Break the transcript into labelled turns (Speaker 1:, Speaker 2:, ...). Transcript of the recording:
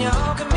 Speaker 1: you're